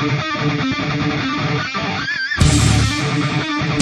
Thank you.